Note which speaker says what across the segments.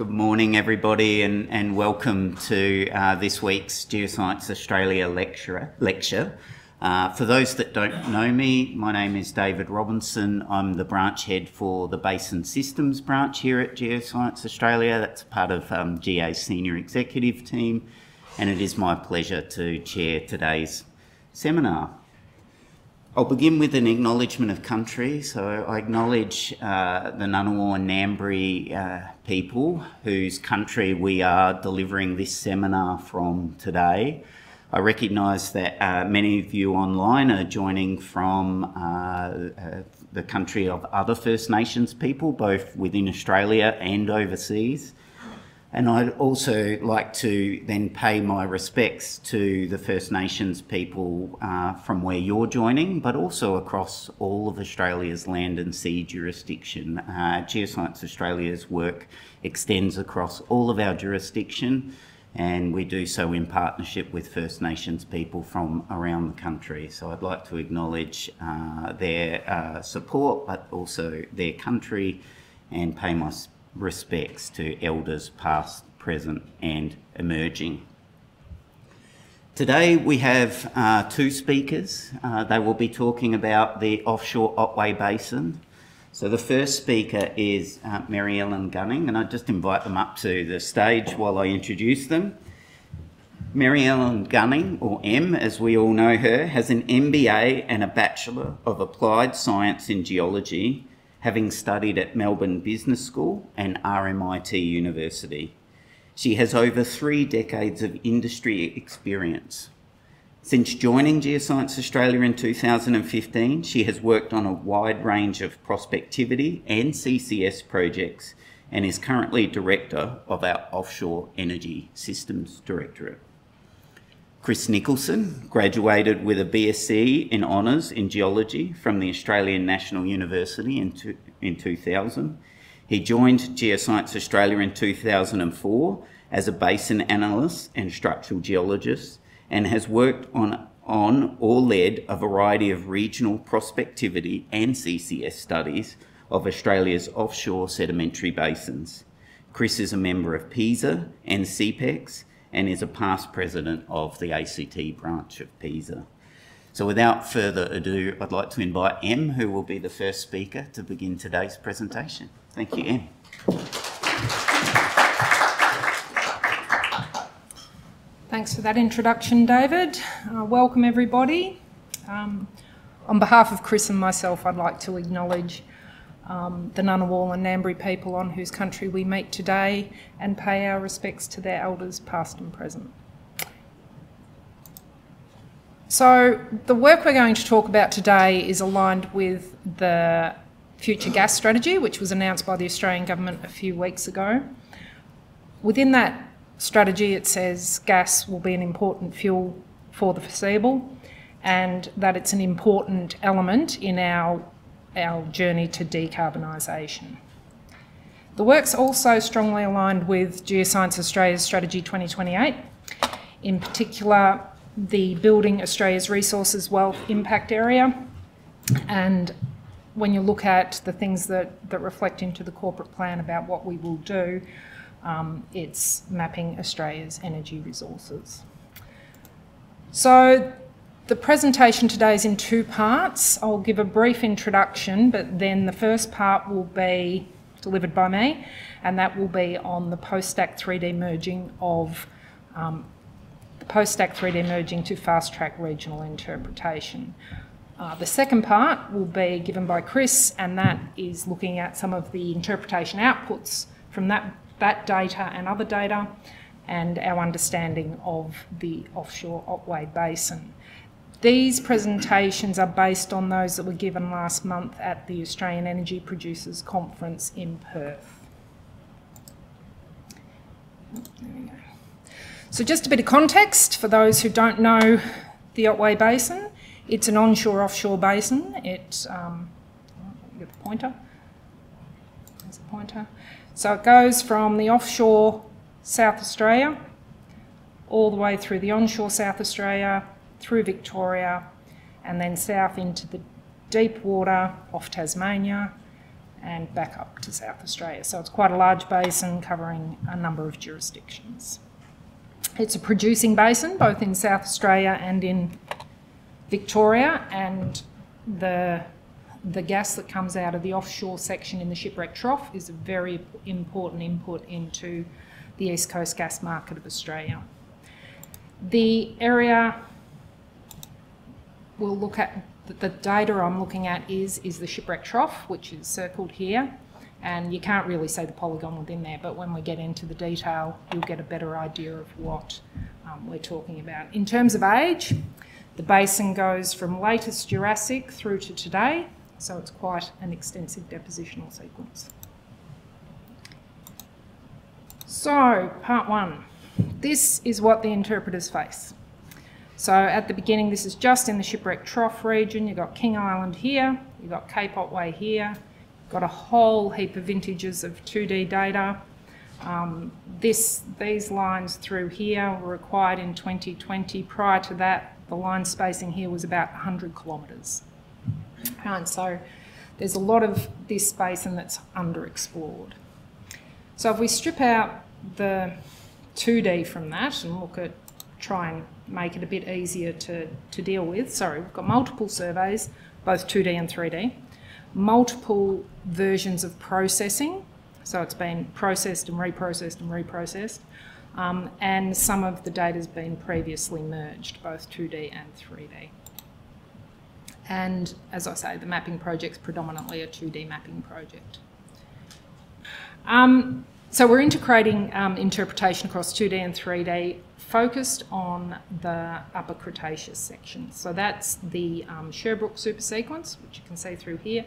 Speaker 1: Good morning, everybody, and, and welcome to uh, this week's Geoscience Australia lecture. lecture. Uh, for those that don't know me, my name is David Robinson. I'm the branch head for the Basin Systems branch here at Geoscience Australia. That's part of um, GA's senior executive team, and it is my pleasure to chair today's seminar. I'll begin with an acknowledgement of country. So I acknowledge uh, the Ngunnawal and Ngambri uh, people whose country we are delivering this seminar from today. I recognise that uh, many of you online are joining from uh, uh, the country of other First Nations people, both within Australia and overseas. And I'd also like to then pay my respects to the First Nations people uh, from where you're joining, but also across all of Australia's land and sea jurisdiction. Uh, Geoscience Australia's work extends across all of our jurisdiction, and we do so in partnership with First Nations people from around the country. So I'd like to acknowledge uh, their uh, support, but also their country, and pay my respects to elders past, present, and emerging. Today we have uh, two speakers. Uh, they will be talking about the offshore Otway Basin. So the first speaker is uh, Merrie-Ellen Gunning, and I just invite them up to the stage while I introduce them. Merrie-Ellen Gunning, or M as we all know her, has an MBA and a Bachelor of Applied Science in Geology having studied at Melbourne Business School and RMIT University. She has over three decades of industry experience. Since joining Geoscience Australia in 2015, she has worked on a wide range of prospectivity and CCS projects and is currently director of our Offshore Energy Systems Directorate. Chris Nicholson graduated with a BSc in Honours in Geology from the Australian National University in, two, in 2000. He joined Geoscience Australia in 2004 as a basin analyst and structural geologist and has worked on, on or led a variety of regional prospectivity and CCS studies of Australia's offshore sedimentary basins. Chris is a member of PESA and CPEX and is a past president of the ACT branch of PESA. So without further ado, I'd like to invite M, who will be the first speaker to begin today's presentation. Thank you, M.
Speaker 2: Thanks for that introduction, David. Uh, welcome, everybody. Um, on behalf of Chris and myself, I'd like to acknowledge um, the Ngunnawal and Ngambri people on whose country we meet today and pay our respects to their elders past and present. So the work we're going to talk about today is aligned with the future gas strategy, which was announced by the Australian government a few weeks ago. Within that strategy, it says gas will be an important fuel for the foreseeable and that it's an important element in our our journey to decarbonisation. The work's also strongly aligned with Geoscience Australia's Strategy 2028, in particular the Building Australia's Resources Wealth Impact Area. And when you look at the things that, that reflect into the corporate plan about what we will do, um, it's mapping Australia's energy resources. So the presentation today is in two parts. I'll give a brief introduction, but then the first part will be delivered by me, and that will be on the post-stack 3D merging of um, post-stack 3D merging to fast-track regional interpretation. Uh, the second part will be given by Chris, and that is looking at some of the interpretation outputs from that, that data and other data, and our understanding of the offshore Otway Basin. These presentations are based on those that were given last month at the Australian Energy Producers Conference in Perth. So just a bit of context for those who don't know the Otway Basin. It's an onshore-offshore basin. It, um, get the pointer. There's the pointer. So it goes from the offshore South Australia all the way through the onshore South Australia, through Victoria and then south into the deep water off Tasmania and back up to South Australia. So it's quite a large basin covering a number of jurisdictions. It's a producing basin both in South Australia and in Victoria, and the the gas that comes out of the offshore section in the shipwreck trough is a very important input into the East Coast gas market of Australia. The area we'll look at, the data I'm looking at is, is the shipwreck trough, which is circled here. And you can't really see the polygon within there, but when we get into the detail, you'll get a better idea of what um, we're talking about. In terms of age, the basin goes from latest Jurassic through to today, so it's quite an extensive depositional sequence. So, part one. This is what the interpreters face. So at the beginning, this is just in the shipwreck trough region. You've got King Island here, you've got Cape Otway here, you've got a whole heap of vintages of 2D data. Um, this, these lines through here were acquired in 2020. Prior to that, the line spacing here was about 100 kilometres. And so there's a lot of this basin that's underexplored. So if we strip out the 2D from that and look at try and make it a bit easier to, to deal with. Sorry, we've got multiple surveys, both 2D and 3D, multiple versions of processing, so it's been processed and reprocessed and reprocessed, um, and some of the data has been previously merged, both 2D and 3D. And as I say, the mapping project's predominantly a 2D mapping project. Um, so we're integrating um, interpretation across 2D and 3D focused on the Upper Cretaceous section. So that's the um, Sherbrooke supersequence, which you can see through here,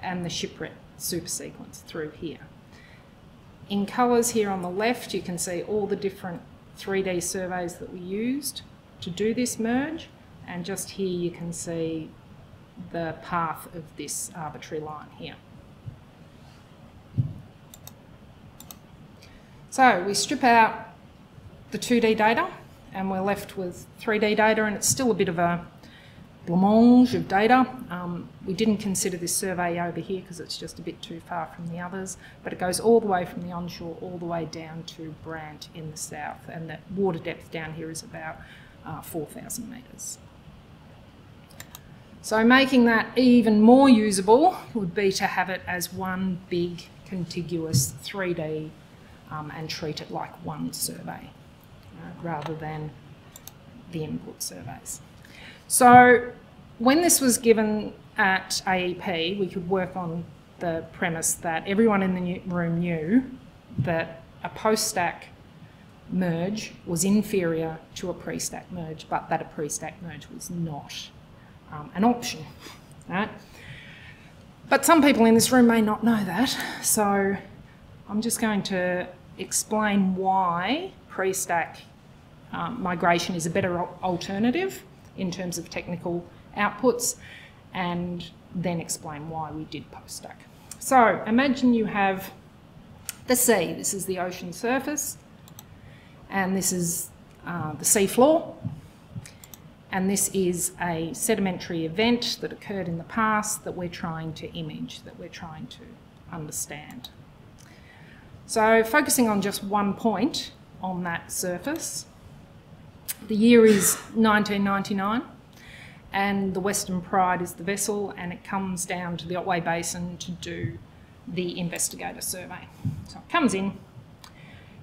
Speaker 2: and the Shipwreck supersequence through here. In colours here on the left, you can see all the different 3D surveys that we used to do this merge, and just here you can see the path of this arbitrary line here. So we strip out the 2D data and we're left with 3D data and it's still a bit of a blancmange of data. Um, we didn't consider this survey over here because it's just a bit too far from the others, but it goes all the way from the onshore all the way down to Brant in the south and the water depth down here is about uh, 4,000 metres. So making that even more usable would be to have it as one big contiguous 3D um, and treat it like one survey rather than the input surveys. So when this was given at AEP, we could work on the premise that everyone in the room knew that a post-stack merge was inferior to a pre-stack merge, but that a pre-stack merge was not um, an option. Right? But some people in this room may not know that, so I'm just going to explain why pre-stack um, migration is a better alternative in terms of technical outputs and then explain why we did post-stack. So imagine you have the sea, this is the ocean surface, and this is uh, the seafloor, and this is a sedimentary event that occurred in the past that we're trying to image, that we're trying to understand. So focusing on just one point on that surface, the year is 1999 and the Western Pride is the vessel and it comes down to the Otway Basin to do the investigator survey. So it comes in,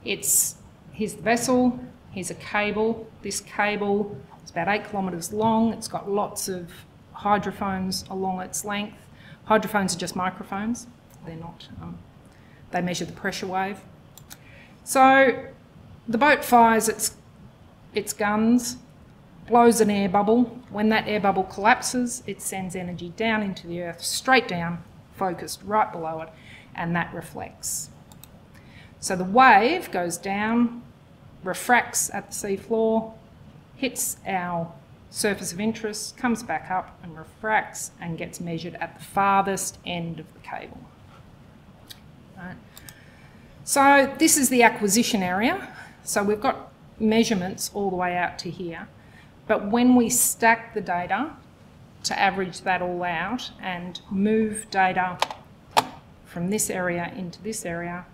Speaker 2: it's, here's the vessel, here's a cable. This cable is about eight kilometres long, it's got lots of hydrophones along its length. Hydrophones are just microphones, they're not, um, they measure the pressure wave. So the boat fires its its guns, blows an air bubble. When that air bubble collapses, it sends energy down into the earth, straight down, focused right below it, and that reflects. So the wave goes down, refracts at the seafloor, hits our surface of interest, comes back up and refracts and gets measured at the farthest end of the cable. So this is the acquisition area. So we've got measurements all the way out to here. But when we stack the data to average that all out and move data from this area into this area,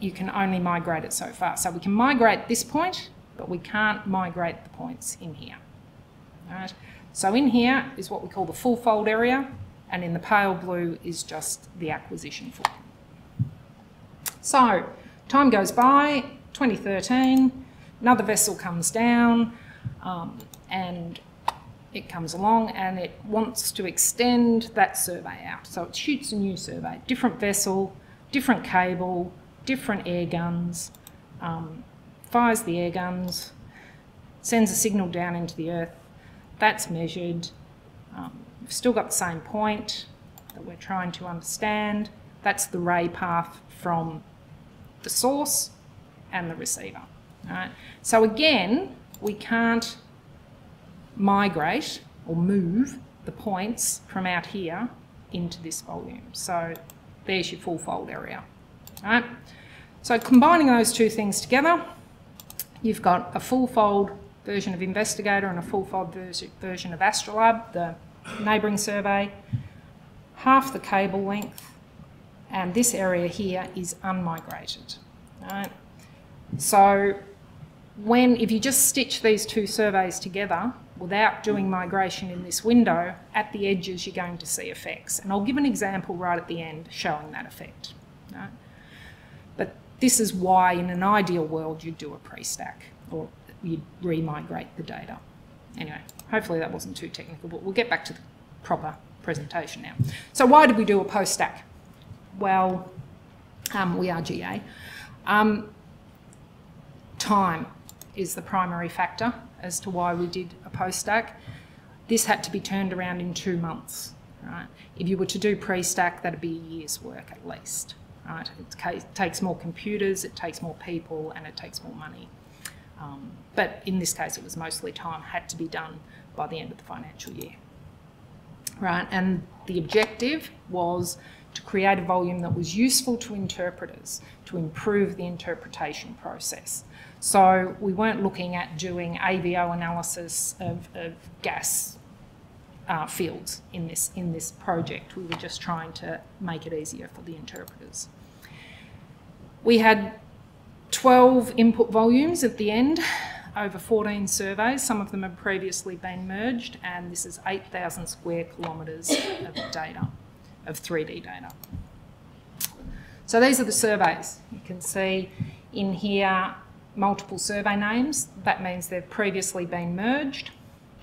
Speaker 2: you can only migrate it so far. So we can migrate this point, but we can't migrate the points in here. Right. So in here is what we call the full fold area, and in the pale blue is just the acquisition footprint. So time goes by, 2013, another vessel comes down, um, and it comes along and it wants to extend that survey out. So it shoots a new survey, different vessel, different cable, different air guns, um, fires the air guns, sends a signal down into the earth. That's measured. Um, we've still got the same point that we're trying to understand. That's the ray path from the source and the receiver. Right? So again, we can't migrate or move the points from out here into this volume. So there's your full fold area. Right? So combining those two things together, you've got a full fold version of Investigator and a full fold version of Astrolabe, the neighbouring survey, half the cable length, and this area here is unmigrated. Right? So when, if you just stitch these two surveys together without doing migration in this window, at the edges you're going to see effects. And I'll give an example right at the end showing that effect. Right? But this is why in an ideal world you'd do a pre-stack or you'd re-migrate the data. Anyway, hopefully that wasn't too technical, but we'll get back to the proper presentation now. So why did we do a post-stack? Well, um, we are GA. Um, time is the primary factor as to why we did a post-stack. This had to be turned around in two months. Right? If you were to do pre-stack, that'd be a year's work at least. Right? It takes more computers, it takes more people, and it takes more money. Um, but in this case, it was mostly time had to be done by the end of the financial year. Right, and the objective was to create a volume that was useful to interpreters to improve the interpretation process. So we weren't looking at doing AVO analysis of, of gas uh, fields in this, in this project. We were just trying to make it easier for the interpreters. We had 12 input volumes at the end, over 14 surveys. Some of them have previously been merged, and this is 8,000 square kilometres of data of 3D data. So these are the surveys. You can see in here multiple survey names. That means they've previously been merged.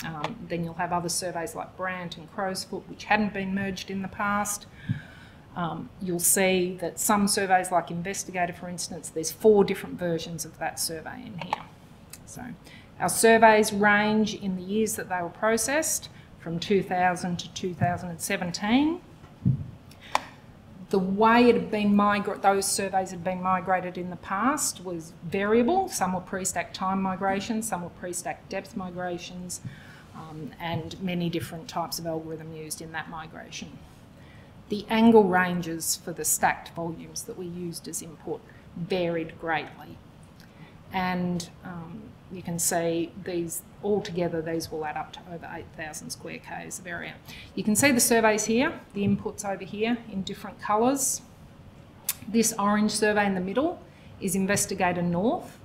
Speaker 2: Um, then you'll have other surveys like Brant and Crowsfoot, which hadn't been merged in the past. Um, you'll see that some surveys, like Investigator, for instance, there's four different versions of that survey in here. So our surveys range in the years that they were processed from 2000 to 2017 the way it had been migrated, those surveys had been migrated in the past was variable. Some were pre-stack time migrations, some were pre-stack depth migrations, um, and many different types of algorithm used in that migration. The angle ranges for the stacked volumes that we used as input varied greatly. And um, you can see these altogether these will add up to over 8,000 square k's of area. You can see the surveys here, the inputs over here in different colours. This orange survey in the middle is Investigator North.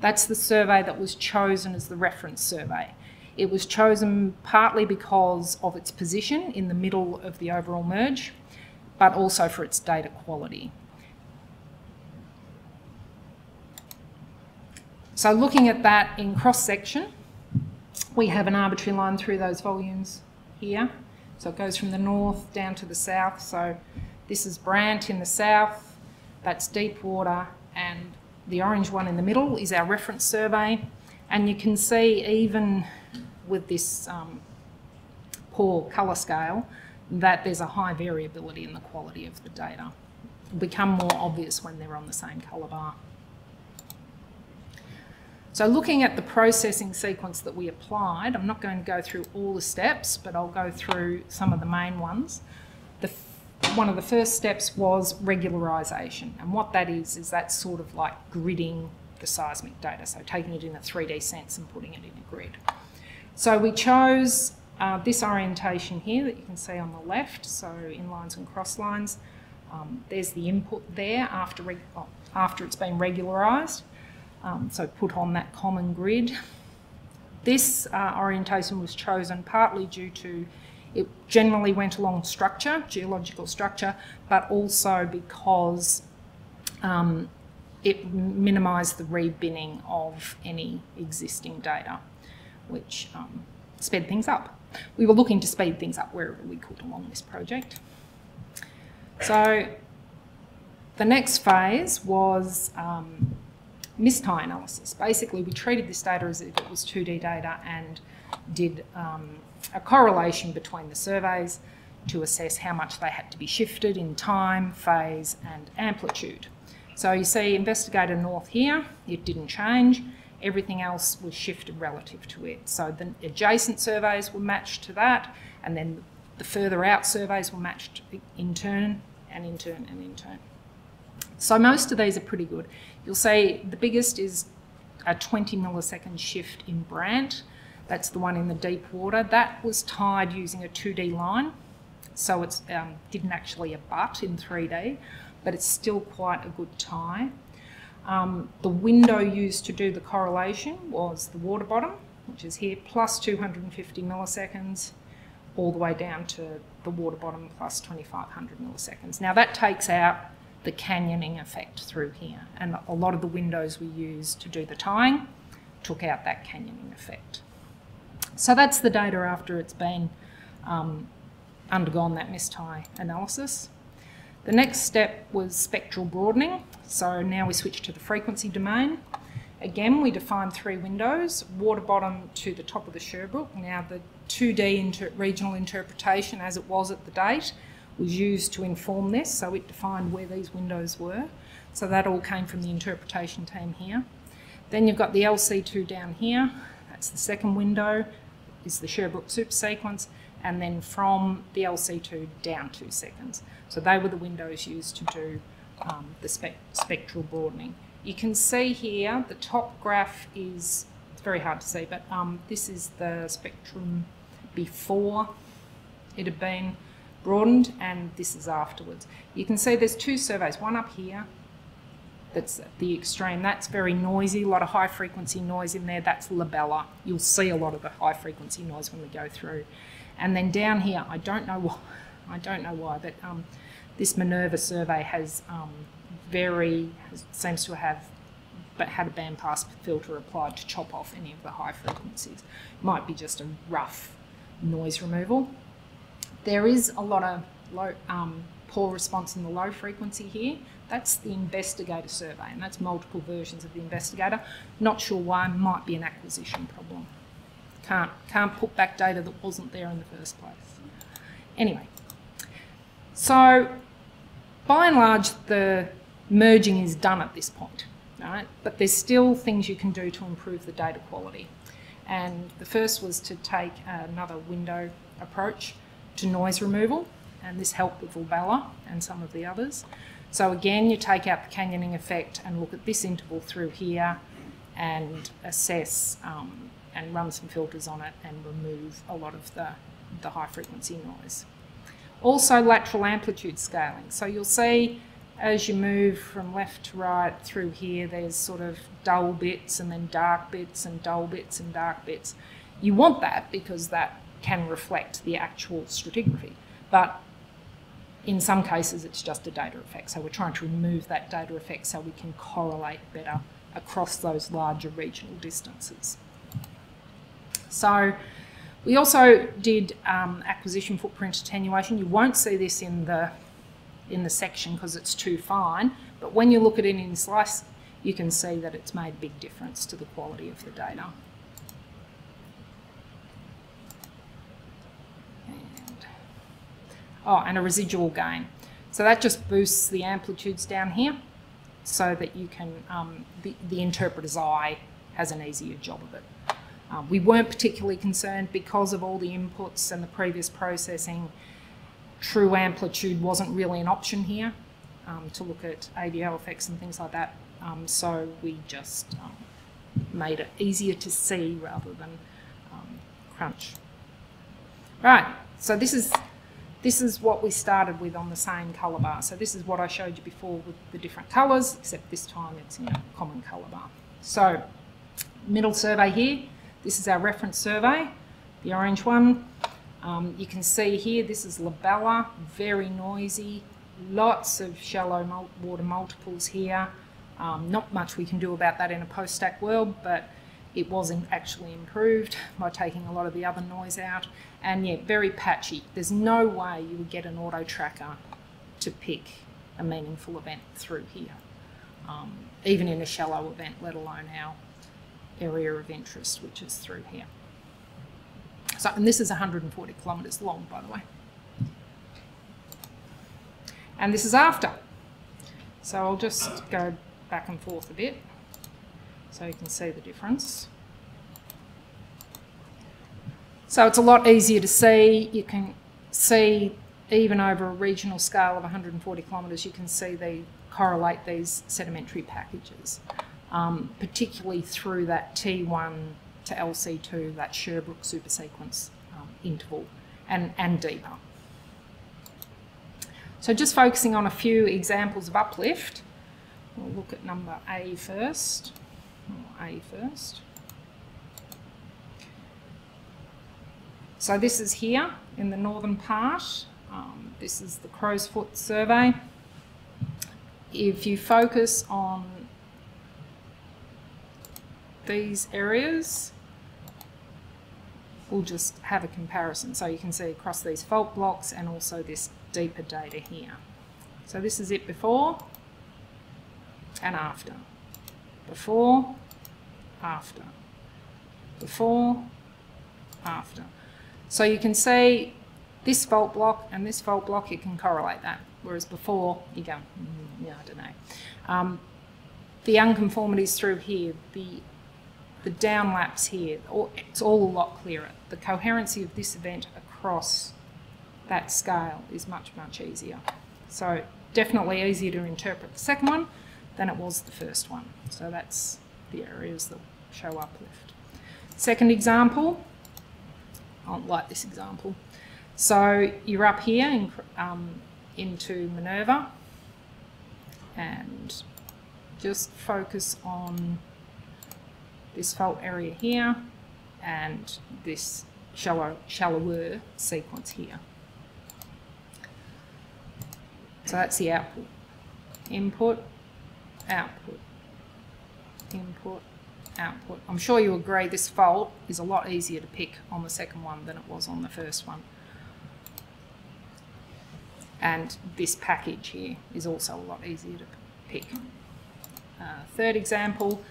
Speaker 2: That's the survey that was chosen as the reference survey. It was chosen partly because of its position in the middle of the overall merge, but also for its data quality. So looking at that in cross section, we have an arbitrary line through those volumes here. So it goes from the north down to the south. So this is Brant in the south, that's deep water, and the orange one in the middle is our reference survey. And you can see even with this um, poor colour scale that there's a high variability in the quality of the data. It'll become more obvious when they're on the same colour bar. So looking at the processing sequence that we applied, I'm not going to go through all the steps, but I'll go through some of the main ones. The, one of the first steps was regularisation. And what that is, is that's sort of like gridding the seismic data, so taking it in a 3D sense and putting it in a grid. So we chose uh, this orientation here that you can see on the left, so in lines and cross lines, um, there's the input there after, oh, after it's been regularised, um, so put on that common grid. This uh, orientation was chosen partly due to it generally went along structure, geological structure, but also because um, it minimised the rebinning of any existing data, which um, sped things up. We were looking to speed things up wherever we could along this project. So the next phase was um, mistie analysis. Basically, we treated this data as if it was 2D data and did um, a correlation between the surveys to assess how much they had to be shifted in time, phase and amplitude. So you see Investigator North here, it didn't change. Everything else was shifted relative to it. So the adjacent surveys were matched to that and then the further out surveys were matched in turn and in turn and in turn. So most of these are pretty good. You'll say the biggest is a 20 millisecond shift in Brant. That's the one in the deep water. That was tied using a 2D line, so it um, didn't actually abut in 3D, but it's still quite a good tie. Um, the window used to do the correlation was the water bottom, which is here, plus 250 milliseconds, all the way down to the water bottom plus 2500 milliseconds. Now that takes out the canyoning effect through here, and a lot of the windows we used to do the tying took out that canyoning effect. So that's the data after it's been um, undergone that mistie analysis. The next step was spectral broadening. So now we switch to the frequency domain. Again, we defined three windows, water bottom to the top of the Sherbrooke. Now the 2D inter regional interpretation as it was at the date was used to inform this, so it defined where these windows were. So that all came from the interpretation team here. Then you've got the LC2 down here, that's the second window is the Sherbrooke super sequence, and then from the LC2 down two seconds. So they were the windows used to do um, the spe spectral broadening. You can see here the top graph is, it's very hard to see, but um, this is the spectrum before it had been broadened and this is afterwards. You can see there's two surveys, one up here that's the extreme. That's very noisy, a lot of high frequency noise in there. That's labella. You'll see a lot of the high frequency noise when we go through. And then down here, I don't know why, I don't know why, but um, this Minerva survey has um, very, seems to have but had a bandpass filter applied to chop off any of the high frequencies. Might be just a rough noise removal. There is a lot of low, um, poor response in the low frequency here. That's the investigator survey, and that's multiple versions of the investigator. Not sure why, might be an acquisition problem. Can't, can't put back data that wasn't there in the first place. Anyway, so by and large, the merging is done at this point, right? But there's still things you can do to improve the data quality. And the first was to take another window approach to noise removal, and this helped with Labella and some of the others. So again, you take out the canyoning effect and look at this interval through here and assess um, and run some filters on it and remove a lot of the, the high frequency noise. Also lateral amplitude scaling. So you'll see as you move from left to right through here, there's sort of dull bits and then dark bits and dull bits and dark bits. You want that because that can reflect the actual stratigraphy. But in some cases, it's just a data effect. So we're trying to remove that data effect so we can correlate better across those larger regional distances. So we also did um, acquisition footprint attenuation. You won't see this in the in the section because it's too fine, but when you look at it in slice, you can see that it's made a big difference to the quality of the data. Oh, and a residual gain. So that just boosts the amplitudes down here so that you can, um, the, the interpreter's eye has an easier job of it. Um, we weren't particularly concerned because of all the inputs and the previous processing. True amplitude wasn't really an option here um, to look at AVO effects and things like that. Um, so we just um, made it easier to see rather than um, crunch. Right, so this is this is what we started with on the same colour bar. So this is what I showed you before with the different colours, except this time it's in a common colour bar. So middle survey here, this is our reference survey, the orange one. Um, you can see here, this is Labella, very noisy, lots of shallow water multiples here. Um, not much we can do about that in a post-stack world, but it wasn't actually improved by taking a lot of the other noise out. And yeah, very patchy. There's no way you would get an auto tracker to pick a meaningful event through here, um, even in a shallow event, let alone our area of interest, which is through here. So, and this is 140 kilometres long, by the way. And this is after. So I'll just go back and forth a bit so you can see the difference. So it's a lot easier to see. You can see even over a regional scale of 140 kilometres, you can see they correlate these sedimentary packages, um, particularly through that T1 to LC2, that Sherbrooke supersequence um, interval, and, and deeper. So just focusing on a few examples of uplift, we'll look at number A first. A first. So this is here in the northern part. Um, this is the Crowsfoot survey. If you focus on these areas, we'll just have a comparison. So you can see across these fault blocks and also this deeper data here. So this is it before and after before, after, before, after. So you can see this fault block and this fault block, you can correlate that. Whereas before, you go, mm, yeah, I don't know. Um, the unconformities through here, the the downlaps here, it's all a lot clearer. The coherency of this event across that scale is much, much easier. So definitely easier to interpret the second one than it was the first one. So that's the areas that show uplift. Second example, I don't like this example. So you're up here in, um, into Minerva and just focus on this fault area here and this shallow, shallower sequence here. So that's the output. Input, output, input, output. I'm sure you agree this fault is a lot easier to pick on the second one than it was on the first one. And this package here is also a lot easier to pick. Uh, third example,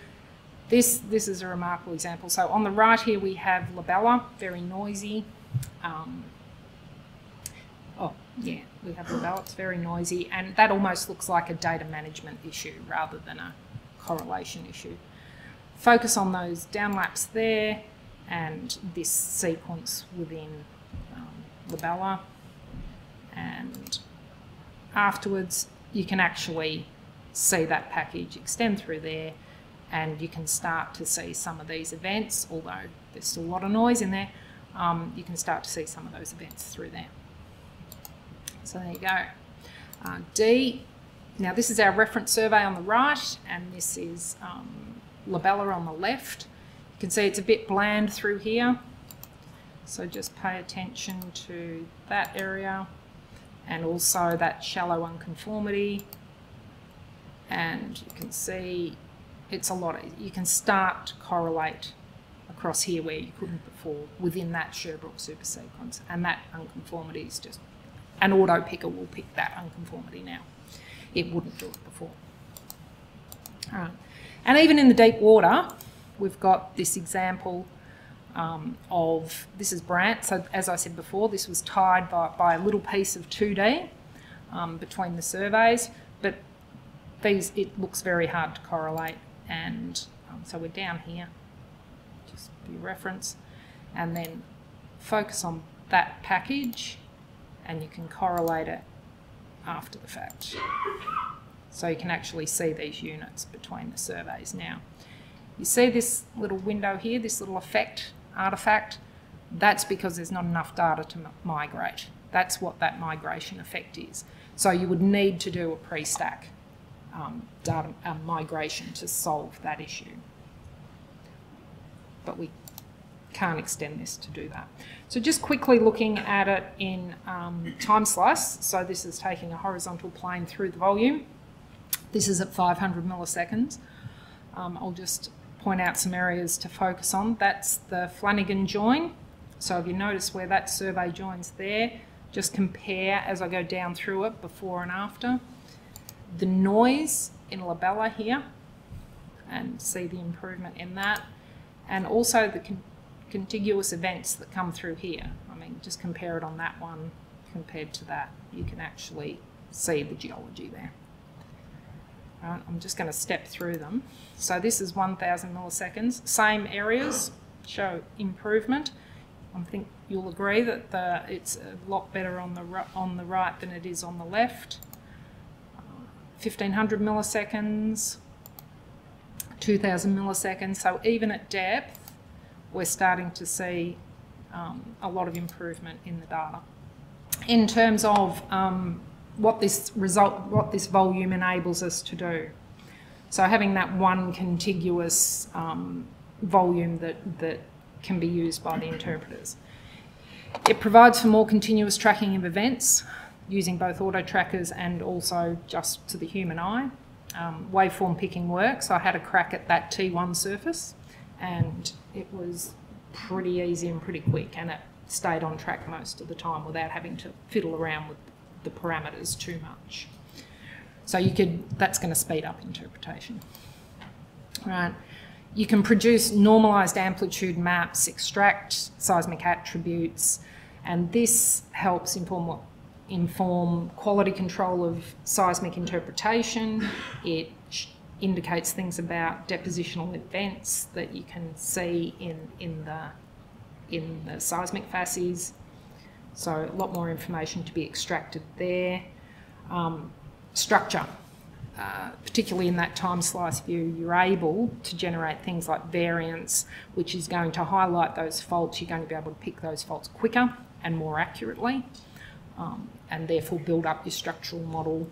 Speaker 2: this, this is a remarkable example. So on the right here we have Labella, very noisy. Um, oh, yeah, we have Labella, it's very noisy. And that almost looks like a data management issue rather than a correlation issue. Focus on those downlaps there and this sequence within um, Labella. And afterwards, you can actually see that package extend through there and you can start to see some of these events, although there's still a lot of noise in there, um, you can start to see some of those events through there. So there you go. Uh, D, now this is our reference survey on the right, and this is um, Labella on the left. You can see it's a bit bland through here, so just pay attention to that area and also that shallow unconformity. And you can see it's a lot, you can start to correlate across here where you couldn't before within that Sherbrooke supersequence. And that unconformity is just, an auto picker will pick that unconformity now. It wouldn't do it before. Right. And even in the deep water, we've got this example um, of, this is Brant, so as I said before, this was tied by, by a little piece of 2D um, between the surveys, but these, it looks very hard to correlate and um, so we're down here, just for reference, and then focus on that package and you can correlate it after the fact. So you can actually see these units between the surveys now. You see this little window here, this little effect, artifact, That's because there's not enough data to migrate. That's what that migration effect is. So you would need to do a pre-stack um, data um, migration to solve that issue. But we can't extend this to do that. So just quickly looking at it in um, time slice. So this is taking a horizontal plane through the volume. This is at 500 milliseconds. Um, I'll just point out some areas to focus on. That's the Flanagan join. So if you notice where that survey joins there, just compare as I go down through it before and after. The noise in Labella here and see the improvement in that. And also the contiguous events that come through here. I mean, just compare it on that one compared to that. You can actually see the geology there. Right, I'm just going to step through them. So this is 1000 milliseconds. Same areas show improvement. I think you'll agree that the, it's a lot better on the, on the right than it is on the left. 1500 milliseconds, 2000 milliseconds. So even at depth, we're starting to see um, a lot of improvement in the data. In terms of um, what this result, what this volume enables us to do. So having that one contiguous um, volume that, that can be used by the interpreters. It provides for more continuous tracking of events using both auto trackers and also just to the human eye. Um, waveform picking works. I had a crack at that T1 surface and it was pretty easy and pretty quick and it stayed on track most of the time without having to fiddle around with the parameters too much. So you could, that's going to speed up interpretation. Right. You can produce normalized amplitude maps, extract seismic attributes, and this helps inform inform quality control of seismic interpretation. It indicates things about depositional events that you can see in, in, the, in the seismic facies. So a lot more information to be extracted there. Um, structure, uh, particularly in that time slice view, you're able to generate things like variance, which is going to highlight those faults. You're going to be able to pick those faults quicker and more accurately, um, and therefore build up your structural model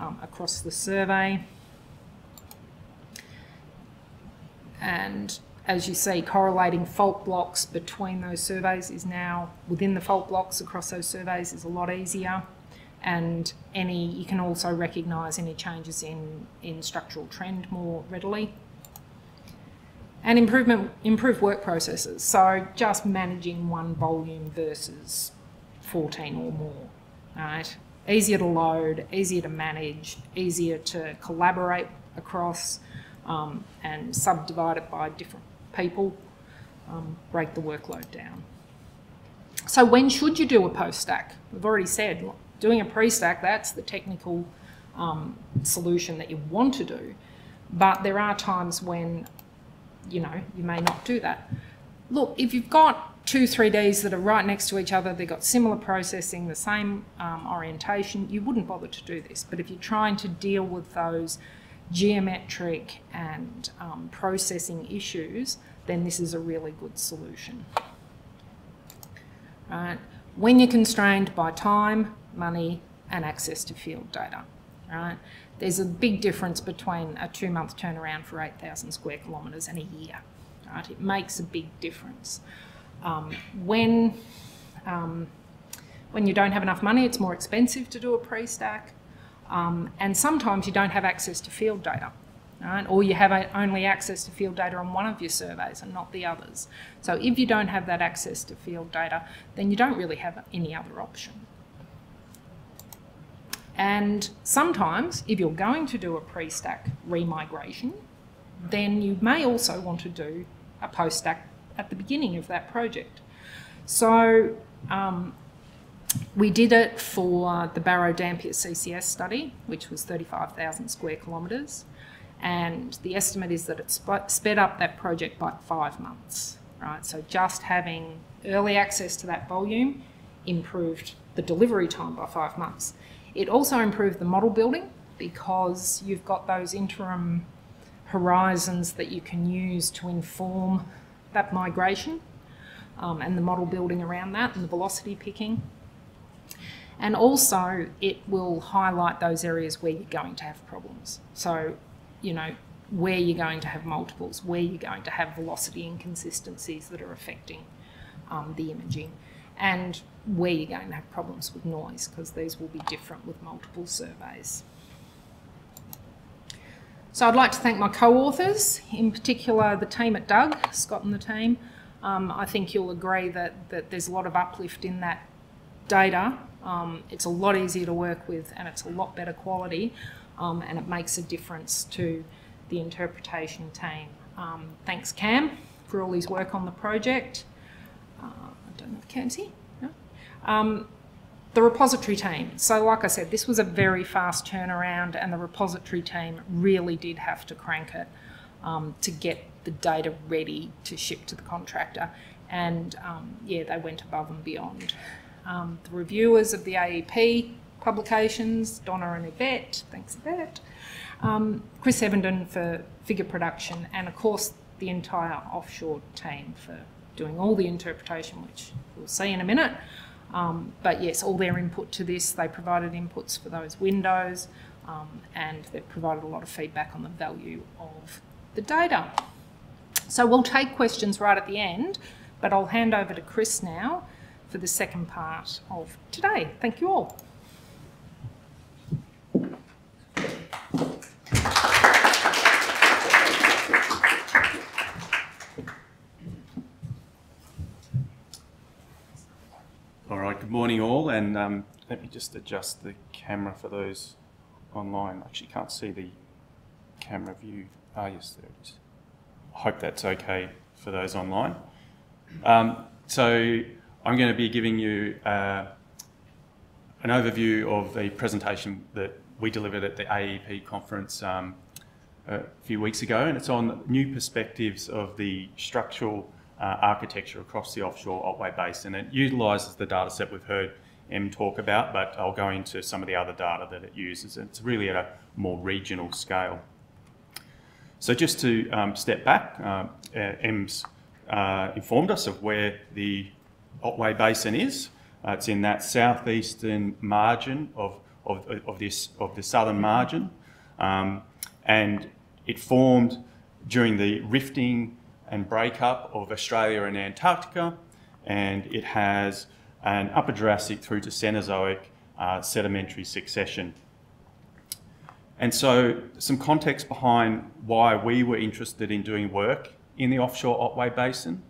Speaker 2: um, across the survey. And as you see, correlating fault blocks between those surveys is now within the fault blocks across those surveys is a lot easier. And any you can also recognise any changes in, in structural trend more readily. And improvement improve work processes. So just managing one volume versus 14 or more. Right? Easier to load, easier to manage, easier to collaborate across um, and subdivide it by different people, um, break the workload down. So when should you do a post-stack? We've already said doing a pre-stack, that's the technical um, solution that you want to do. But there are times when, you know, you may not do that. Look, if you've got two 3Ds that are right next to each other, they've got similar processing, the same um, orientation, you wouldn't bother to do this. But if you're trying to deal with those geometric and um, processing issues, then this is a really good solution. Right? When you're constrained by time, money, and access to field data, right? There's a big difference between a two-month turnaround for 8,000 square kilometres and a year, right? It makes a big difference. Um, when, um, when you don't have enough money, it's more expensive to do a pre-stack. Um, and sometimes you don't have access to field data, right? or you have only access to field data on one of your surveys and not the others. So if you don't have that access to field data, then you don't really have any other option. And sometimes, if you're going to do a pre-stack remigration, then you may also want to do a post-stack at the beginning of that project. So um, we did it for the Barrow Dampier CCS study, which was 35,000 square kilometres, and the estimate is that it sped up that project by five months. Right, so just having early access to that volume improved the delivery time by five months. It also improved the model building because you've got those interim horizons that you can use to inform that migration. um, and the model building around that and the velocity picking. And also, it will highlight those areas where you're going to have problems. So, you know, where you're going to have multiples, where you're going to have velocity inconsistencies that are affecting um, the imaging, and where you're going to have problems with noise, because these will be different with multiple surveys. So I'd like to thank my co-authors, in particular the team at DUG, Scott and the team. Um, I think you'll agree that, that there's a lot of uplift in that data. Um, it's a lot easier to work with and it's a lot better quality um, and it makes a difference to the interpretation team. Um, thanks Cam for all his work on the project. Uh, I don't know if Cam's here. No? Um, the repository team. So, like I said, this was a very fast turnaround, and the repository team really did have to crank it um, to get the data ready to ship to the contractor. And um, yeah, they went above and beyond. Um, the reviewers of the AEP publications, Donna and Yvette, thanks Yvette, um, Chris Evenden for figure production, and of course the entire offshore team for doing all the interpretation, which we'll see in a minute. Um, but yes, all their input to this, they provided inputs for those windows um, and they've provided a lot of feedback on the value of the data. So we'll take questions right at the end, but I'll hand over to Chris now for the second part of today. Thank you all.
Speaker 3: All right, good morning all, and um, let me just adjust the camera for those online. Actually can't see the camera view. Ah, yes, there it is. I hope that's okay for those online. Um, so I'm going to be giving you uh, an overview of the presentation that we delivered at the AEP conference um, a few weeks ago, and it's on new perspectives of the structural uh, architecture across the offshore Otway Basin. It utilises the data set we've heard Em talk about, but I'll go into some of the other data that it uses. It's really at a more regional scale. So just to um, step back, uh, Em's uh, informed us of where the Otway Basin is. Uh, it's in that southeastern margin of, of, of, this, of the southern margin. Um, and it formed during the rifting and breakup of Australia and Antarctica, and it has an Upper Jurassic through to Cenozoic uh, sedimentary succession. And so, some context behind why we were interested in doing work in the offshore Otway Basin.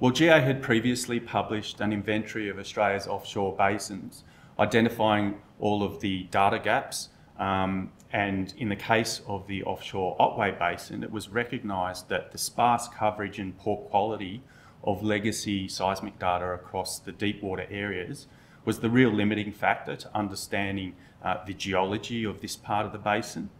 Speaker 3: Well, GA had previously published an inventory of Australia's offshore basins, identifying all of the data gaps um, and in the case of the offshore Otway Basin, it was recognised that the sparse coverage and poor quality of legacy seismic data across the deep water areas was the real limiting factor to understanding uh, the geology of this part of the basin.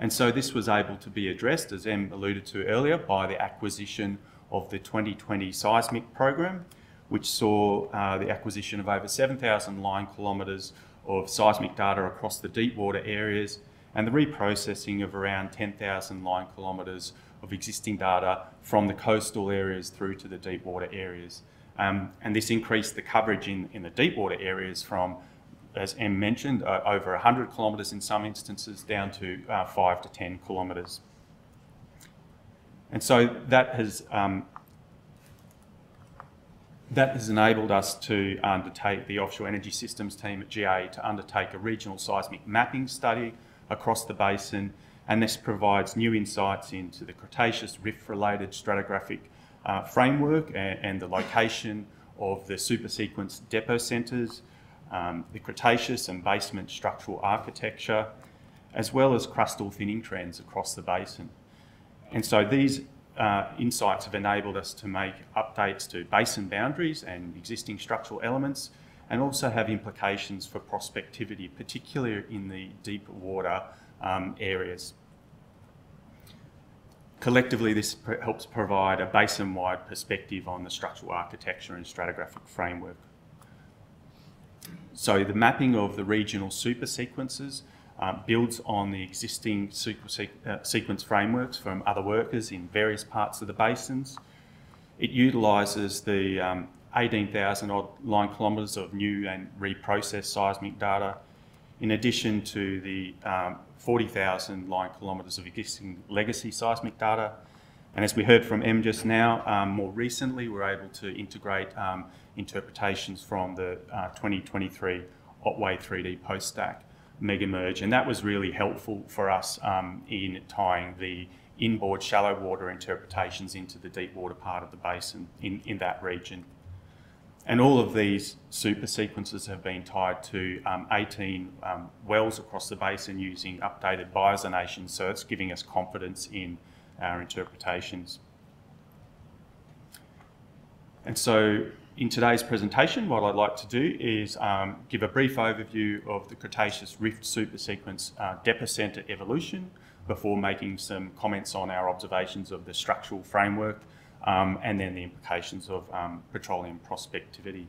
Speaker 3: And so this was able to be addressed, as Em alluded to earlier, by the acquisition of the 2020 seismic program, which saw uh, the acquisition of over 7,000 line kilometres of seismic data across the deep water areas and the reprocessing of around 10,000 line kilometres of existing data from the coastal areas through to the deep water areas. Um, and this increased the coverage in, in the deep water areas from, as Em mentioned, uh, over 100 kilometres in some instances down to uh, 5 to 10 kilometres. And so that has um, that has enabled us to undertake the offshore energy systems team at GA to undertake a regional seismic mapping study across the basin, and this provides new insights into the Cretaceous rift-related stratigraphic uh, framework and, and, the location of the supersequence depocentres, um, the Cretaceous and basement structural architecture, as well as crustal thinning trends across the basin. And so these uh, insights have enabled us to make updates to basin boundaries and existing structural elements, and also have implications for prospectivity, particularly in the deep water um, areas. Collectively, this pr helps provide a basin-wide perspective on the structural architecture and stratigraphic framework. So the mapping of the regional super sequences um, builds on the existing sequ uh, sequence frameworks from other workers in various parts of the basins. It utilises the um, 18,000 odd line kilometres of new and reprocessed seismic data, in addition to the um, 40,000 line kilometres of existing legacy seismic data. And as we heard from Em just now, um, more recently we're able to integrate um, interpretations from the uh, 2023 Otway 3D post-stack mega merge, and that was really helpful for us um, in tying the inboard shallow water interpretations into the deep water part of the basin in, in that region. And all of these super sequences have been tied to um, 18 um, wells across the basin using updated biozonations, so it's giving us confidence in our interpretations. And so in today's presentation, what I'd like to do is um, give a brief overview of the Cretaceous Rift supersequence uh, depocenter evolution before making some comments on our observations of the structural framework um, and then the implications of um, petroleum prospectivity.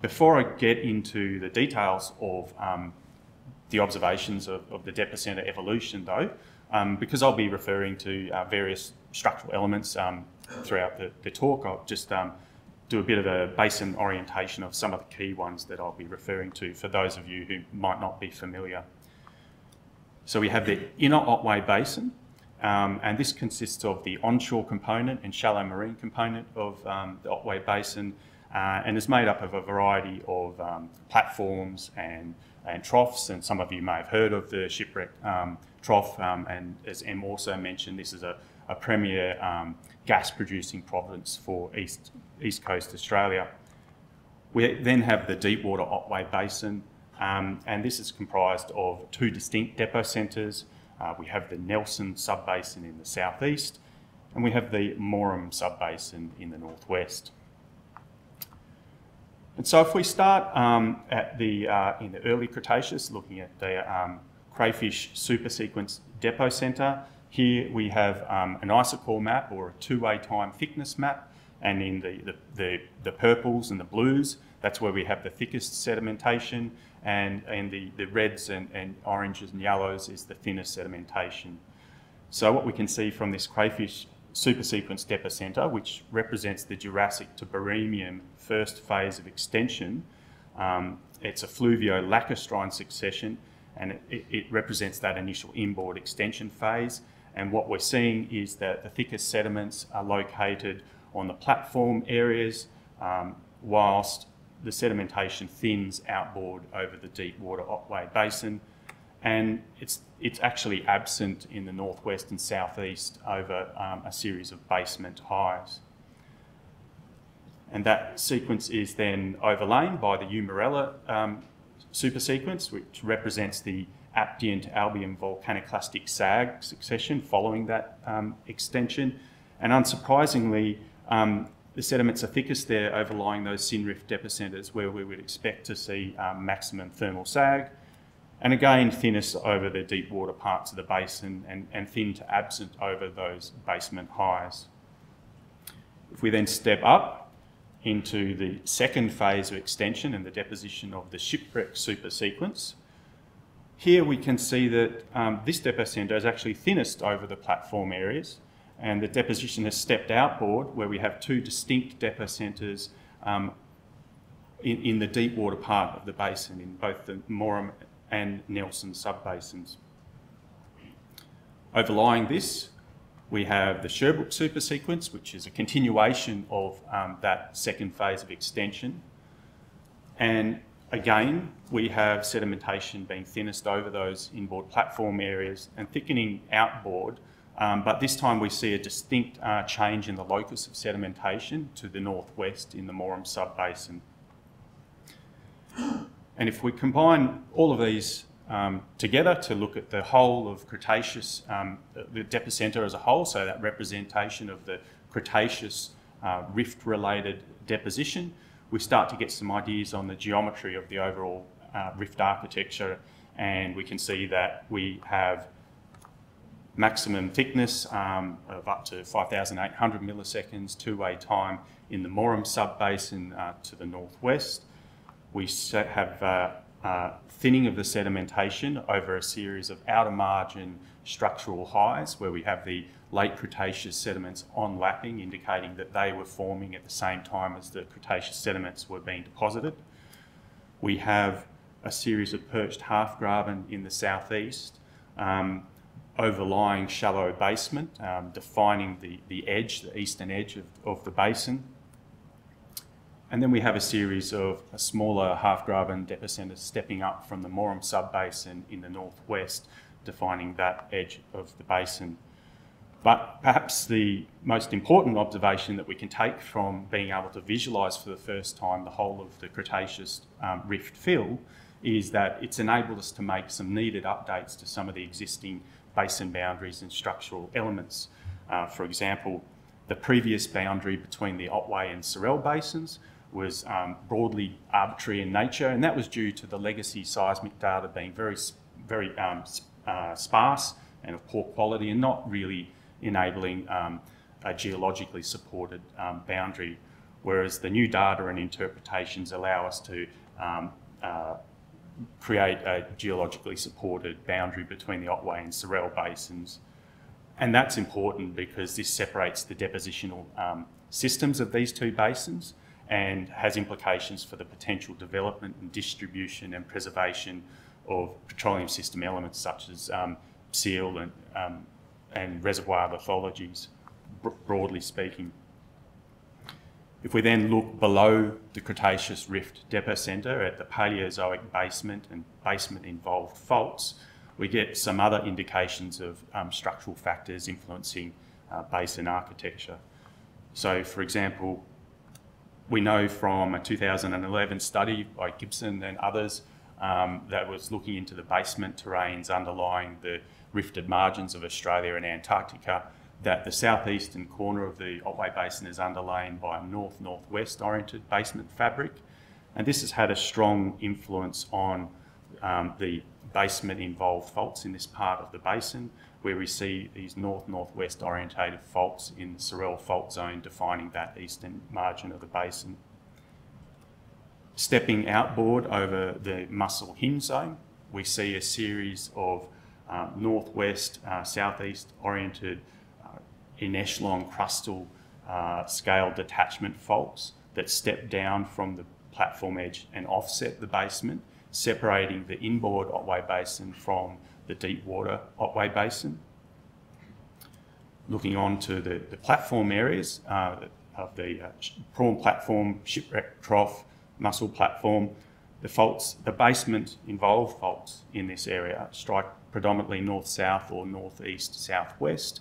Speaker 3: Before I get into the details of um, the observations of, of the depocenter evolution though, um, because I'll be referring to uh, various structural elements um, throughout the, the, talk, I'll just do a bit of a basin orientation of some of the key ones that I'll be referring to for those of you who might not be familiar. So we have the inner Otway Basin, um, and this consists of the onshore component and shallow marine component of um, the Otway Basin uh, and is made up of a variety of um, platforms and, and troughs. And some of you may have heard of the shipwreck um, trough. Um, and as Em also mentioned, this is a, a premier um, gas producing province for East, East Coast Australia. We then have the deepwater Otway Basin, and this is comprised of two distinct depocentres uh, we have the Nelson subbasin in the southeast, and we have the Morum subbasin in the northwest. And so if we start um, at the, uh, in the early Cretaceous, looking at the um, crayfish supersequence depocentre, here we have um, an isochore map or a two-way time thickness map, and in the, the, the, the purples and the blues, that's where we have the thickest sedimentation, and, and the, the reds and, and oranges and yellows is the thinnest sedimentation. So what we can see from this crayfish supersequence depocenter, which represents the Jurassic to Barremian first phase of extension, um, it's a fluvio-lacustrine succession and it, it, represents that initial inboard extension phase. And what we're seeing is that the thickest sediments are located on the platform areas, um, whilst the sedimentation thins outboard over the deep water Otway Basin, and it's, it's actually absent in the northwest and southeast over um, a series of basement highs. And that sequence is then overlain by the Eumeralla um, supersequence, which represents the Aptian to Albian volcaniclastic sag succession following that um, extension. And unsurprisingly, um, the sediments are thickest there overlying those synrift depocenters where we would expect to see um, maximum thermal sag. And again, thinnest over the deep water parts of the basin and, and thin to absent over those basement highs. If we then step up into the second phase of extension and the deposition of the shipwreck supersequence, here we can see that um, this depocenter is actually thinnest over the platform areas and the deposition has stepped outboard where we have two distinct depocentres um, in, in, the deep water part of the basin in both the Morum and Nelson subbasins. Overlying this, we have the Sherbrook supersequence, which is a continuation of um, that second phase of extension. And again, we have sedimentation being thinnest over those inboard platform areas and thickening outboard um, but this time we see a distinct uh, change in the locus of sedimentation to the northwest in the Morum subbasin. And if we combine all of these um, together to look at the whole of Cretaceous, um, the depocenter as a whole, so that representation of the Cretaceous uh, rift-related deposition, we start to get some ideas on the geometry of the overall uh, rift architecture and we can see that we have maximum thickness um, of up to 5,800 milliseconds, two-way time in the Morum subbasin uh, to the northwest. We have uh, uh, thinning of the sedimentation over a series of outer margin structural highs where we have the late Cretaceous sediments on lapping, indicating that they were forming at the same time as the Cretaceous sediments were being deposited. We have a series of perched half graben in the southeast, um, overlying shallow basement, um, defining the, the edge, the eastern edge of, of the basin. And then we have a series of a smaller half graben depocenters stepping up from the Morum subbasin in the northwest, defining that edge of the basin. But perhaps the most important observation that we can take from being able to visualise for the first time the whole of the Cretaceous um, rift fill is that it's enabled us to make some needed updates to some of the existing basin boundaries and structural elements. Uh, for example, the previous boundary between the Otway and Sorell basins was um, broadly arbitrary in nature, and that was due to the legacy seismic data being very, very um, uh, sparse and of poor quality and not really enabling um, a geologically supported um, boundary, whereas the new data and interpretations allow us to um, uh, create a geologically supported boundary between the Otway and Sorell basins. And that's important because this separates the depositional um, systems of these two basins and has implications for the potential development and distribution and preservation of petroleum system elements such as um, seal and, um, and reservoir lithologies, broadly speaking. If we then look below the Cretaceous Rift Depocentre at the Paleozoic basement and basement involved faults, we get some other indications of um, structural factors influencing uh, basin architecture. So, for example, we know from a 2011 study by Gibson and others um, that was looking into the basement terranes underlying the rifted margins of Australia and Antarctica that the southeastern corner of the Otway Basin is underlain by a north-northwest oriented basement fabric. And this has had a strong influence on um, the basement involved faults in this part of the basin, where we see these north-northwest orientated faults in the Sorell fault zone defining that eastern margin of the basin. Stepping outboard over the Mussel Hinge zone, we see a series of uh, northwest, uh, southeast oriented en echelon crustal uh, scale detachment faults that step down from the platform edge and offset the basement, separating the inboard Otway Basin from the deep water Otway Basin. Looking on to the, the platform areas uh, of the uh, prawn platform, shipwreck trough, mussel platform, the faults, the basement involved faults in this area strike predominantly north-south or northeast-southwest,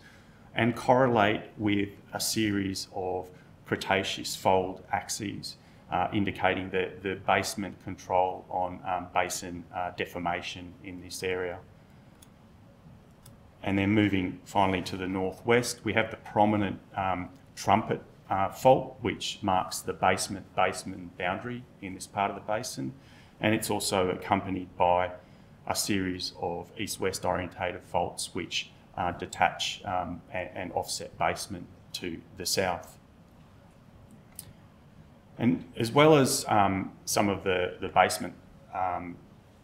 Speaker 3: and correlate with a series of Cretaceous fold axes, uh, indicating the, the basement control on um, basin uh, deformation in this area. And then moving finally to the northwest, we have the prominent um, Tartwaup uh, fault, which marks the basement basement boundary in this part of the basin. And it's also accompanied by a series of east-west orientated faults, which uh, detach um, and, and, offset basement to the south. And as well as um, some of the, the basement um,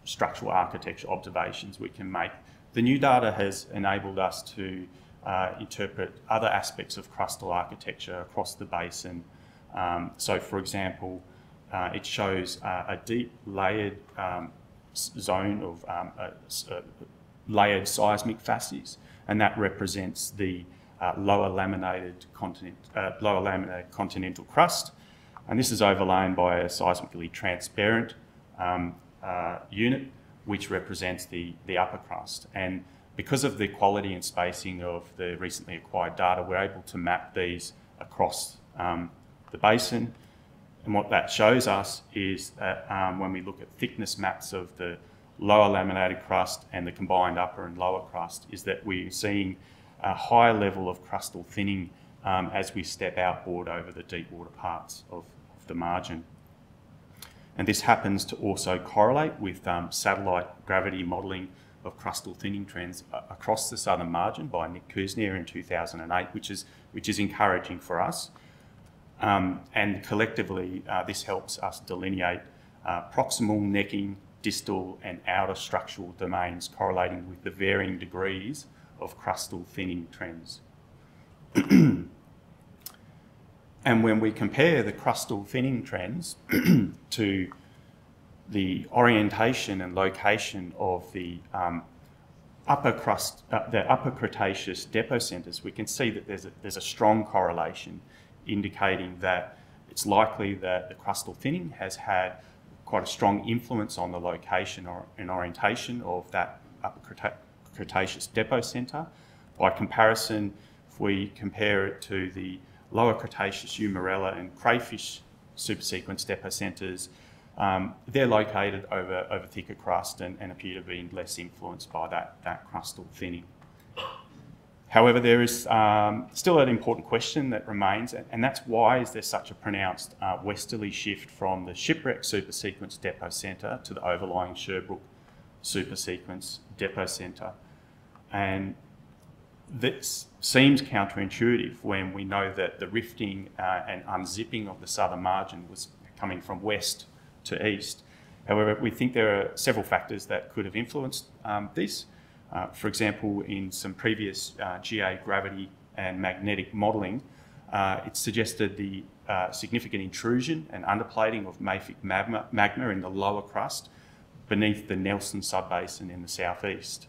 Speaker 3: structural architecture observations we can make, the new data has enabled us to uh, interpret other aspects of crustal architecture across the basin. Um, so, for example, uh, it shows uh, a deep layered um, zone of um, layered seismic facies and that represents the uh, lower laminated continent, uh, lower laminated continental crust. And this is overlain by a seismically transparent um, uh, unit, which represents the, the upper crust. And because of the quality and spacing of the recently acquired data, we're able to map these across um, the basin. And what that shows us is that um, when we look at thickness maps of the lower laminated crust and the combined upper and lower crust is that we're seeing a higher level of crustal thinning um, as we step outboard over the deep water parts of, of, the margin. And this happens to also correlate with um, satellite gravity modelling of crustal thinning trends across the southern margin by Nick Kusznir in 2008, which is, which is encouraging for us. Um, and collectively, uh, this helps us delineate uh, proximal necking distal and outer structural domains correlating with the varying degrees of crustal thinning trends. and when we compare the crustal thinning trends to the orientation and location of the um, upper crust, uh, the upper Cretaceous depocentres, we can see that there's a, there's a strong correlation indicating that it's likely that the crustal thinning has had quite a strong influence on the location or, and orientation of that upper Cretaceous depocentre. By comparison, if we compare it to the lower Cretaceous Eumeralla and crayfish supersequence depocentres, um, they're located over, over thicker crust and, and appear to be less influenced by that, that crustal thinning. However, there is um, still an important question that remains, and that's why is there such a pronounced uh, westerly shift from the shipwreck supersequence depocentre to the overlying Sherbrook supersequence depocentre? And this seems counterintuitive when we know that the rifting uh, and unzipping of the southern margin was coming from west to east. However, we think there are several factors that could have influenced um, this. Uh, for example, in some previous uh, GA gravity and magnetic modelling, uh, it suggested the uh, significant intrusion and underplating of mafic magma, magma in the lower crust beneath the Nelson subbasin in the southeast.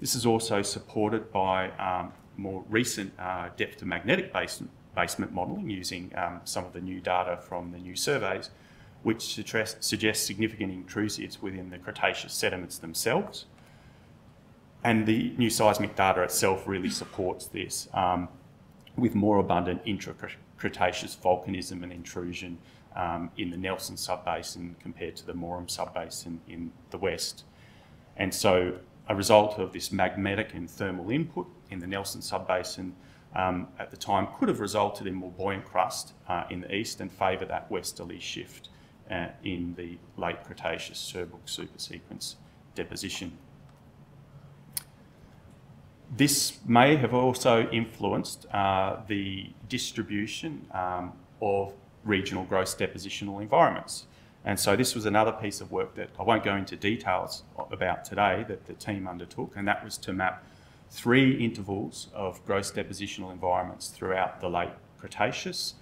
Speaker 3: This is also supported by um, more recent uh, depth to magnetic basement, basement modelling using um, some of the new data from the new surveys, which suggests significant intrusives within the Cretaceous sediments themselves. And the new seismic data itself really supports this um, with more abundant intra-Cretaceous volcanism and intrusion um, in the Nelson subbasin compared to the Morum subbasin in the west. And so a result of this magmatic and thermal input in the Nelson subbasin um, at the time could have resulted in more buoyant crust uh, in the east and favour that westerly shift uh, in the late Cretaceous Sherbrook supersequence deposition. This may have also influenced uh, the distribution um, of regional gross depositional environments. And so this was another piece of work that I won't go into details about today that the team undertook, and that was to map three intervals of gross depositional environments throughout the late Cretaceous.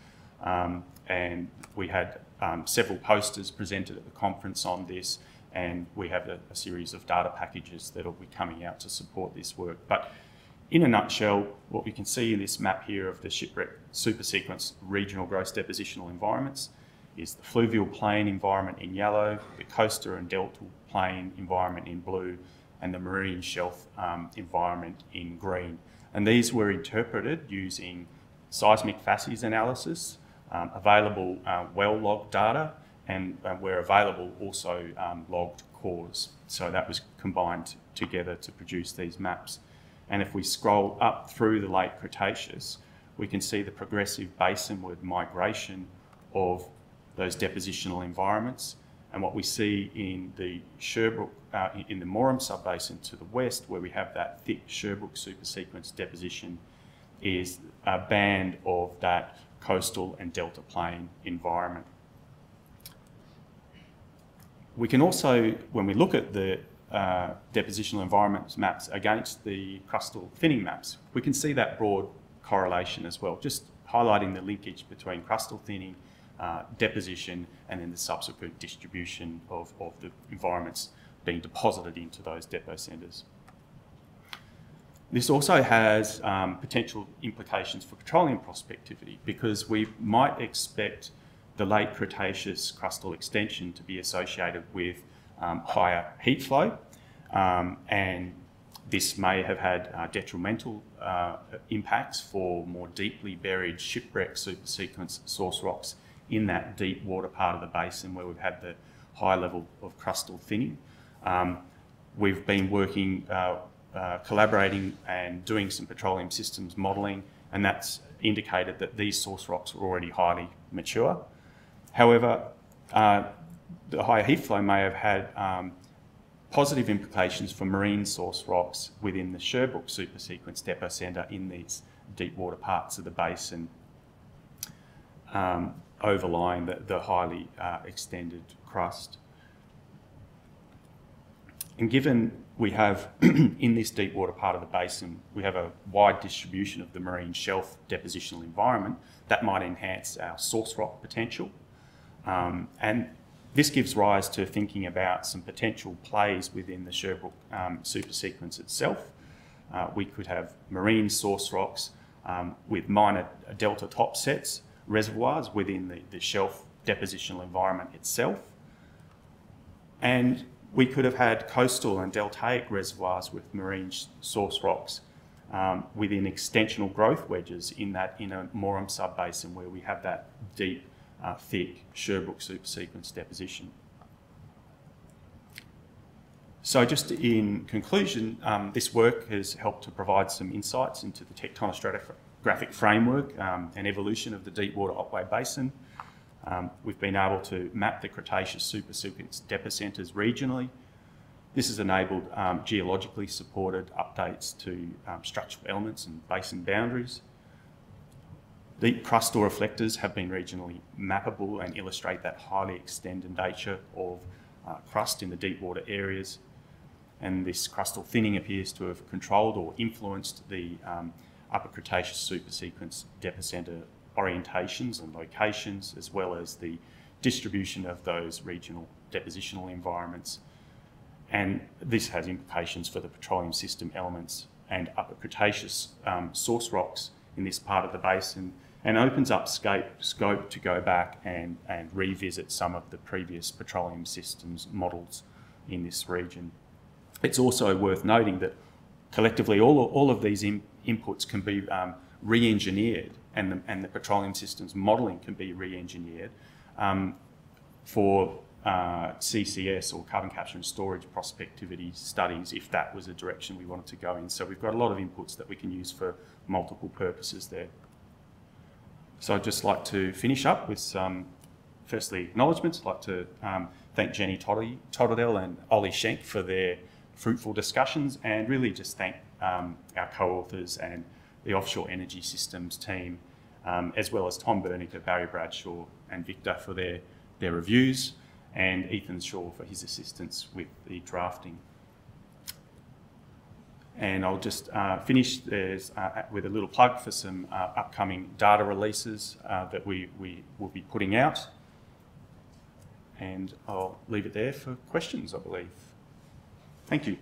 Speaker 3: Um, and we had um, several posters presented at the conference on this, and we have a, a series of data packages that will be coming out to support this work. But in a nutshell, what we can see in this map here of the shipwreck supersequence regional gross depositional environments is the fluvial plain environment in yellow, the coastal and deltal plain environment in blue, and the marine shelf um, environment in green. And these were interpreted using seismic facies analysis, um, available uh, well logged data, and uh, where available also um, logged cores. So that was combined together to produce these maps. And if we scroll up through the late Cretaceous, we can see the progressive basinward migration of those depositional environments. And what we see in the Sherbrook, uh, in the Morum subbasin to the west, where we have that thick Sherbrook supersequence deposition, is a band of that coastal and delta plain environment. We can also, when we look at the uh, depositional environment maps against the crustal thinning maps, we can see that broad correlation as well, just highlighting the linkage between crustal thinning, uh, deposition, and then the subsequent distribution of, of the environments being deposited into those depocentres. This also has um, potential implications for petroleum prospectivity because we might expect the late Cretaceous crustal extension to be associated with um, higher heat flow um, and this may have had uh, detrimental uh, impacts for more deeply buried shipwreck supersequence source rocks in that deep water part of the basin where we've had the high level of crustal thinning. Um, we've been working, uh, uh, collaborating and doing some petroleum systems modelling, and that's indicated that these source rocks were already highly mature. However, uh, the higher heat flow may have had um, positive implications for marine source rocks within the Sherbrook supersequence depocentre in these deep water parts of the basin um, overlying the, the highly uh, extended crust. and given we have in this deep water part of the basin, we have a wide distribution of the marine shelf depositional environment, that might enhance our source rock potential. Um, and this gives rise to thinking about some potential plays within the Sherbrook um, supersequence itself. Uh, we could have marine source rocks um, with minor delta top sets, reservoirs within the, the shelf depositional environment itself. And we could have had coastal and deltaic reservoirs with marine source rocks um, within extensional growth wedges in that inner Morum subbasin where we have that deep, uh, thick Sherbrook supersequence deposition. So just in conclusion, um, this work has helped to provide some insights into the tectonostratigraphic framework um, and evolution of the Deepwater Otway Basin, um, we've been able to map the Cretaceous supersequence depocentres regionally. This has enabled um, geologically supported updates to um, structural elements and basin boundaries. Deep crustal reflectors have been regionally mappable and illustrate that highly extended nature of uh, crust in the deep water areas. And this crustal thinning appears to have controlled or influenced the um, Upper Cretaceous supersequence depocentre orientations and locations, as well as the distribution of those regional depositional environments. And this has implications for the petroleum system elements and upper Cretaceous um, source rocks in this part of the basin and opens up scope, scope to go back and, and revisit some of the previous petroleum systems models in this region. It's also worth noting that collectively all, all of these in, inputs can be um, re-engineered and the, and the petroleum systems modelling can be re-engineered um, for uh, CCS or carbon capture and storage prospectivity studies if that was a direction we wanted to go in. So we've got a lot of inputs that we can use for multiple purposes there. So I'd just like to finish up with some, firstly, acknowledgements. I'd like to um, thank Jenny Totterdell and Ollie Schenk for their fruitful discussions and really just thank um, our co-authors and the offshore energy systems team, um, as well as Tom Bernecker, Barry Bradshaw, and Victor for their, their reviews, and Ethan Shaw for his assistance with the drafting. And I'll just uh, finish uh, with a little plug for some uh, upcoming data releases uh, that we, we will be putting out. And I'll leave it there for questions, I believe. Thank you.